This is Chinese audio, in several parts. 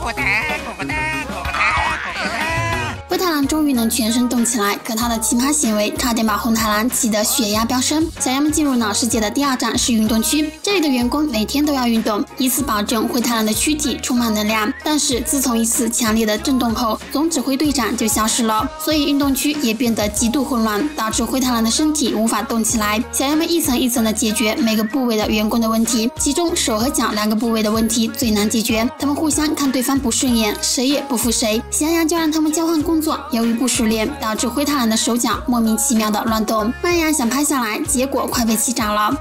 咕哒咕咕哒咕咕哒咕咕哒。灰太狼 终于能全身动起来，可他的奇葩行为差点把红太狼气得血压飙升。小羊们进入脑世界的第二站是运动区，这里的员工每天都要运动，以此保证灰太狼的躯体充满能量。但是自从一次强烈的震动后，总指挥队长就消失了，所以运动区也变得极度混乱，导致灰太狼的身体无法动起来。小羊们一层一层的解决每个部位的员工的问题，其中手和脚两个部位的问题最难解决。他们互相看对方不顺眼，谁也不服谁。喜羊羊就让他们交换工作，于不熟练，导致灰太狼的手脚莫名其妙的乱动。麦芽想拍下来，结果快被气炸了。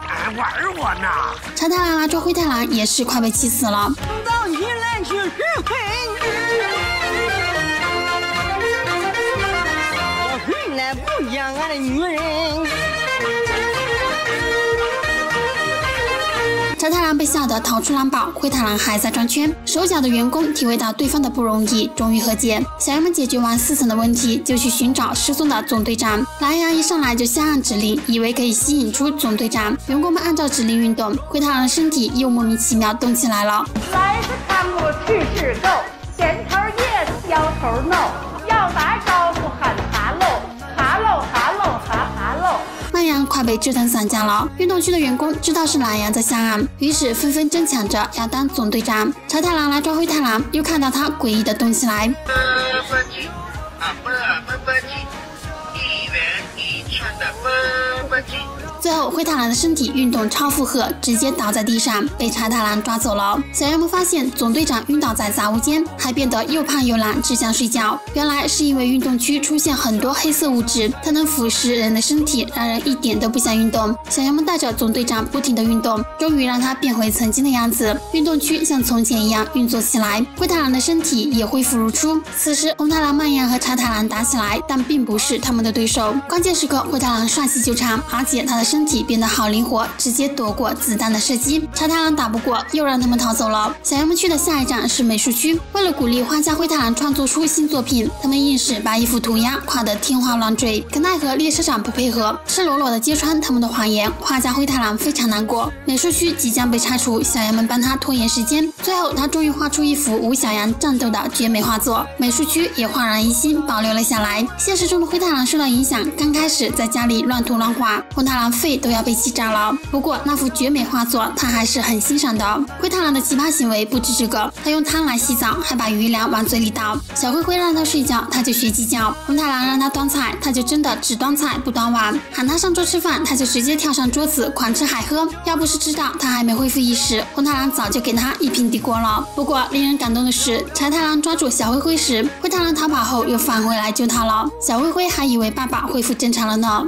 还玩我呢？茶太郎来抓灰太狼也是快被气死了。到你来就是黑我不养俺的女人。灰太郎被吓得逃出狼堡，灰太狼还在转圈。手脚的员工体会到对方的不容易，终于和解。小羊们解决完四层的问题，就去寻找失踪的总队长。蓝羊一上来就下按指令，以为可以吸引出总队长。员工们按照指令运动，灰太狼的身体又莫名其妙动起来了。来是看我去是狗，点头 yes，摇头 no，快被折腾散架了。运动区的员工知道是蓝羊在下岸，于是纷纷争抢着要当总队长。朝太郎来抓灰太狼，又看到他诡异的动起来。一元一串的。最后，灰太狼的身体运动超负荷，直接倒在地上，被茶太狼抓走了。小羊们发现总队长晕倒在杂物间，还变得又胖又懒，只想睡觉。原来是因为运动区出现很多黑色物质，它能腐蚀人的身体，让人一点都不想运动。小羊们带着总队长不停地运动，终于让他变回曾经的样子。运动区像从前一样运作起来，灰太狼的身体也恢复如初。此时，红太狼、曼羊和茶太狼打起来，但并不是他们的对手。关键时刻，灰太狼帅气救场，而且他的身身体变得好灵活，直接躲过子弹的射击。茶太郎打不过，又让他们逃走了。小羊们去的下一站是美术区。为了鼓励画家灰太狼创作出新作品，他们硬是把一幅涂鸦画得天花乱坠。可奈何列车长不配合，赤裸裸的揭穿他们的谎言。画家灰太狼非常难过。美术区即将被拆除，小羊们帮他拖延时间。最后，他终于画出一幅吴小羊战斗的绝美画作。美术区也焕然一新，保留了下来。现实中的灰太狼受到影响，刚开始在家里乱涂乱画，红太狼肺都要被气炸了。不过那幅绝美画作他还是很欣赏的。灰太狼的奇葩行为不止这个，他用汤来洗澡，还把鱼粮往嘴里倒。小灰灰让他睡觉，他就学鸡叫；红太狼让他端菜，他就真的只端菜不端碗。喊他上桌吃饭，他就直接跳上桌子狂吃海喝。要不是知道他还没恢复意识，红太狼早就给他一平底锅了。不过令人感动的是，柴太郎抓住小灰灰时，灰太狼逃跑后又返回来救他了。小灰灰还以为爸爸恢复正常了呢。